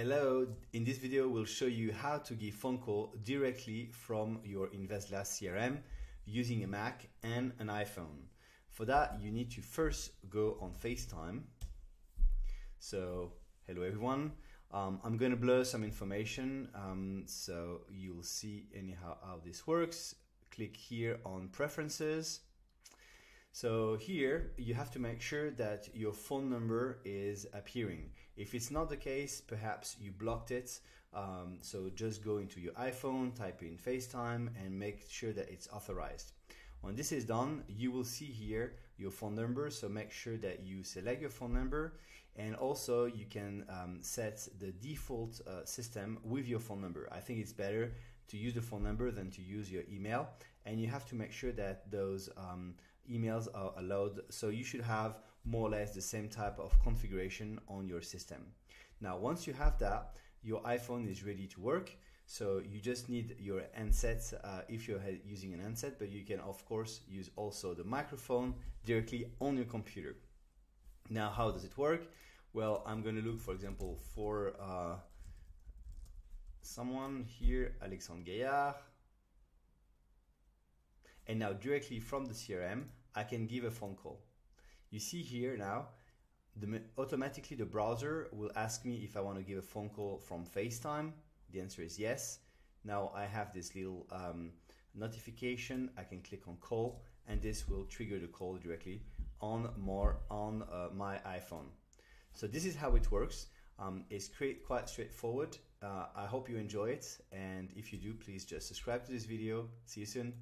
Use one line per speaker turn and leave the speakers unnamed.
Hello, in this video we'll show you how to give phone call directly from your InvestGlass CRM using a Mac and an iPhone. For that you need to first go on FaceTime. So hello everyone, um, I'm going to blur some information um, so you'll see anyhow how this works. Click here on preferences so here you have to make sure that your phone number is appearing. If it's not the case, perhaps you blocked it. Um, so just go into your iPhone, type in FaceTime and make sure that it's authorized. When this is done, you will see here your phone number. So make sure that you select your phone number and also you can um, set the default uh, system with your phone number. I think it's better to use the phone number than to use your email. And you have to make sure that those um, emails are allowed. So you should have more or less the same type of configuration on your system. Now, once you have that, your iPhone is ready to work. So you just need your handset uh, if you're using an handset, but you can of course use also the microphone directly on your computer. Now, how does it work? Well, I'm going to look, for example, for uh, someone here, Alexandre Gaillard. And now directly from the CRM, I can give a phone call. You see here now, the, automatically the browser will ask me if I want to give a phone call from FaceTime. The answer is yes. Now I have this little um, notification. I can click on call and this will trigger the call directly on more on uh, my iPhone. So this is how it works. Um, it's quite straightforward. Uh, I hope you enjoy it and if you do, please just subscribe to this video. See you soon.